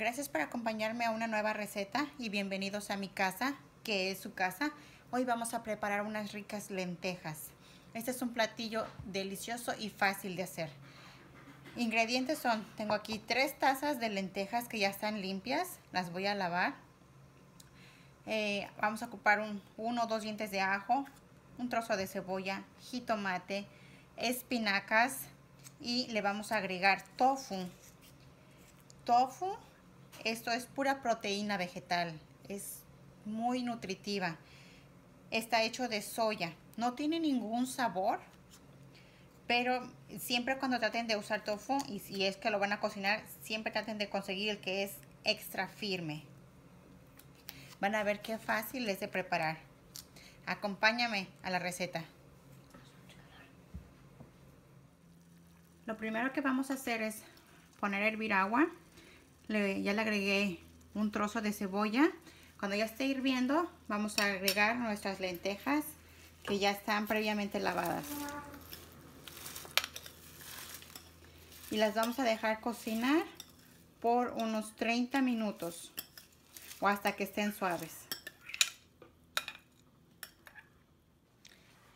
Gracias por acompañarme a una nueva receta y bienvenidos a mi casa, que es su casa. Hoy vamos a preparar unas ricas lentejas. Este es un platillo delicioso y fácil de hacer. Ingredientes son, tengo aquí tres tazas de lentejas que ya están limpias, las voy a lavar. Eh, vamos a ocupar un, uno o dos dientes de ajo, un trozo de cebolla, jitomate, espinacas y le vamos a agregar tofu. Tofu esto es pura proteína vegetal. Es muy nutritiva. Está hecho de soya. No tiene ningún sabor. Pero siempre cuando traten de usar tofu, y si es que lo van a cocinar, siempre traten de conseguir el que es extra firme. Van a ver qué fácil es de preparar. Acompáñame a la receta. Lo primero que vamos a hacer es poner a hervir agua ya le agregué un trozo de cebolla. Cuando ya esté hirviendo, vamos a agregar nuestras lentejas que ya están previamente lavadas. Y las vamos a dejar cocinar por unos 30 minutos o hasta que estén suaves.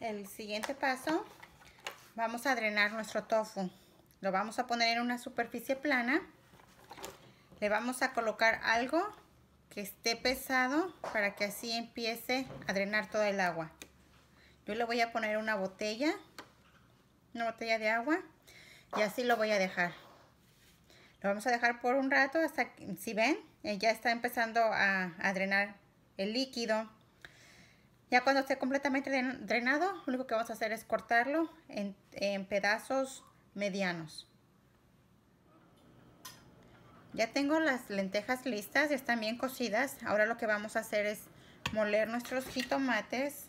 El siguiente paso, vamos a drenar nuestro tofu. Lo vamos a poner en una superficie plana le vamos a colocar algo que esté pesado para que así empiece a drenar toda el agua. Yo le voy a poner una botella, una botella de agua y así lo voy a dejar. Lo vamos a dejar por un rato hasta que, si ven, eh, ya está empezando a, drenar el líquido. Ya cuando esté completamente drenado, lo único que vamos a hacer es cortarlo en pedazos medianos. Ya tengo las lentejas listas, ya están bien cocidas. Ahora lo que vamos a hacer es moler nuestros jitomates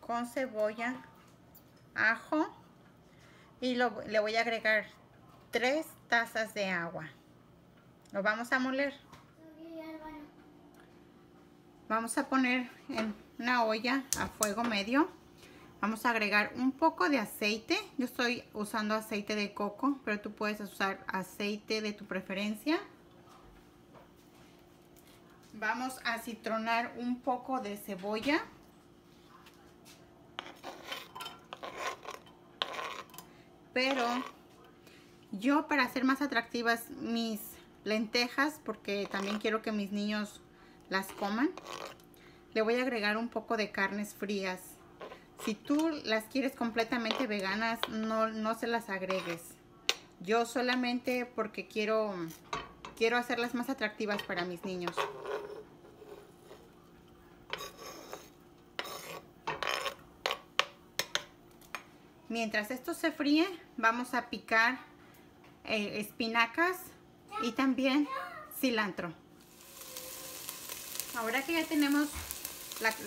con cebolla, ajo y le voy a agregar tres tazas de agua. Lo vamos a moler. Vamos a poner en una olla a fuego medio Vamos a agregar un poco de aceite. Yo estoy usando aceite de coco, pero tú puedes usar aceite de tu preferencia. Vamos a citronar un poco de cebolla. Pero yo para hacer más atractivas mis lentejas, porque también quiero que mis niños las coman, le voy a agregar un poco de carnes frías si tú las quieres completamente veganas, no, no se las agregues. Yo solamente porque quiero, quiero hacerlas más atractivas para mis niños. Mientras esto se fríe, vamos a picar eh, espinacas y también cilantro. Ahora que ya tenemos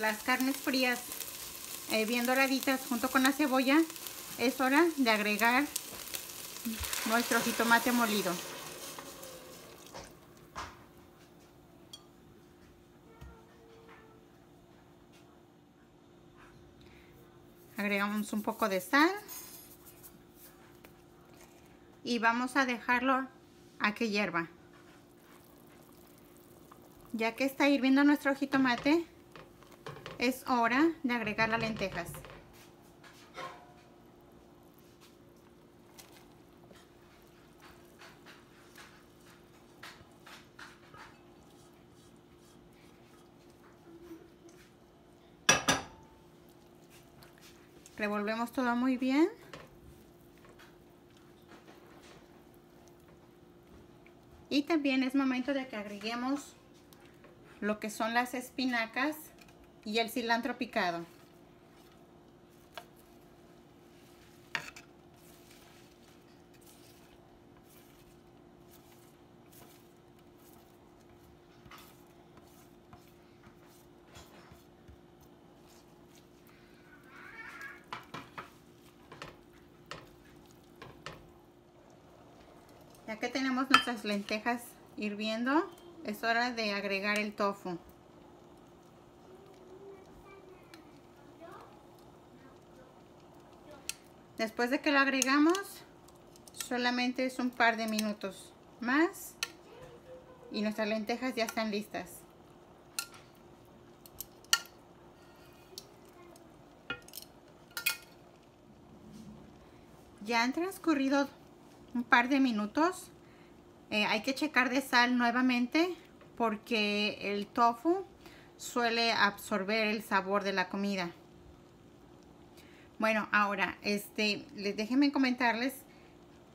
las carnes frías eh, bien doraditas junto con la cebolla, es hora de agregar nuestro jitomate molido. Agregamos un poco de sal. Y vamos a dejarlo a que hierva. Ya que está hirviendo nuestro jitomate, es hora de agregar las lentejas. Revolvemos todo muy bien. Y también es momento de que agreguemos lo que son las espinacas y el cilantro picado. Ya que tenemos nuestras lentejas hirviendo, es hora de agregar el tofu. Después de que lo agregamos, solamente es un par de minutos. más y nuestras lentejas ya están listas. Ya han transcurrido un par de minutos. Eh, hay que checar de sal nuevamente porque el tofu suele absorber el sabor de la comida. Bueno, ahora, este, les déjenme comentarles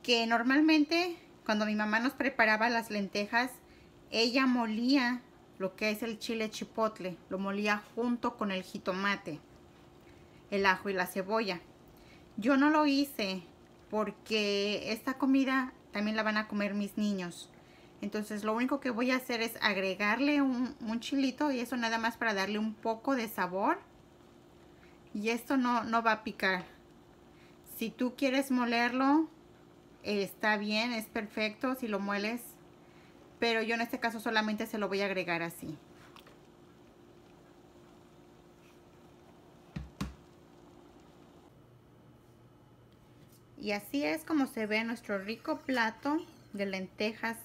que normalmente cuando mi mamá nos preparaba las lentejas, ella molía lo que es el chile chipotle, lo molía junto con el jitomate, el ajo y la cebolla. Yo no lo hice porque esta comida también la van a comer mis niños. Entonces lo único que voy a hacer es agregarle un, un chilito y eso nada más para darle un poco de sabor y esto no, no va a picar. Si tú quieres molerlo, está bien, es perfecto si lo mueles. Pero yo en este caso solamente se lo voy a agregar así. Y así es como se ve nuestro rico plato de lentejas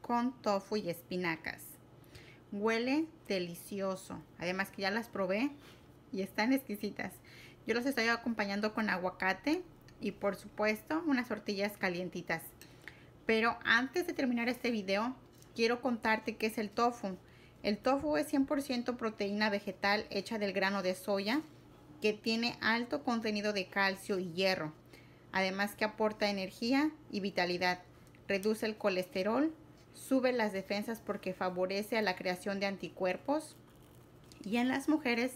con tofu y espinacas. Huele delicioso. Además que ya las probé y están exquisitas. Yo los estoy acompañando con aguacate y por supuesto unas tortillas calientitas. Pero antes de terminar este video, quiero contarte qué es el tofu. El tofu es 100% proteína vegetal hecha del grano de soya que tiene alto contenido de calcio y hierro. Además que aporta energía y vitalidad. Reduce el colesterol, sube las defensas porque favorece a la creación de anticuerpos. Y en las mujeres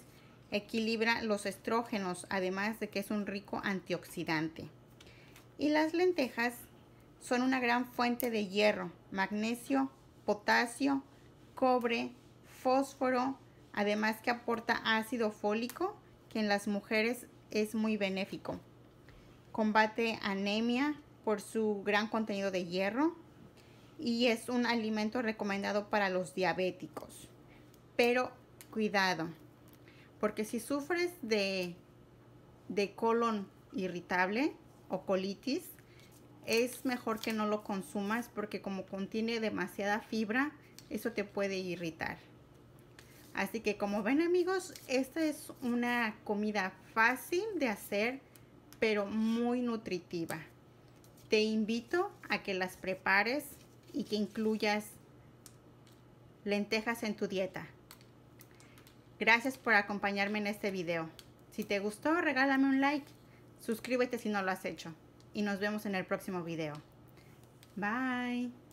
Equilibra los estrógenos, además de que es un rico antioxidante. Y las lentejas son una gran fuente de hierro, magnesio, potasio, cobre, fósforo, además que aporta ácido fólico, que en las mujeres es muy benéfico. Combate anemia por su gran contenido de hierro y es un alimento recomendado para los diabéticos. Pero cuidado, porque si sufres de, de colon irritable o colitis, es mejor que no lo consumas porque como contiene demasiada fibra, eso te puede irritar. Así que como ven amigos, esta es una comida fácil de hacer, pero muy nutritiva. Te invito a que las prepares y que incluyas lentejas en tu dieta. Gracias por acompañarme en este video. Si te gustó, regálame un like. Suscríbete si no lo has hecho. Y nos vemos en el próximo video. Bye.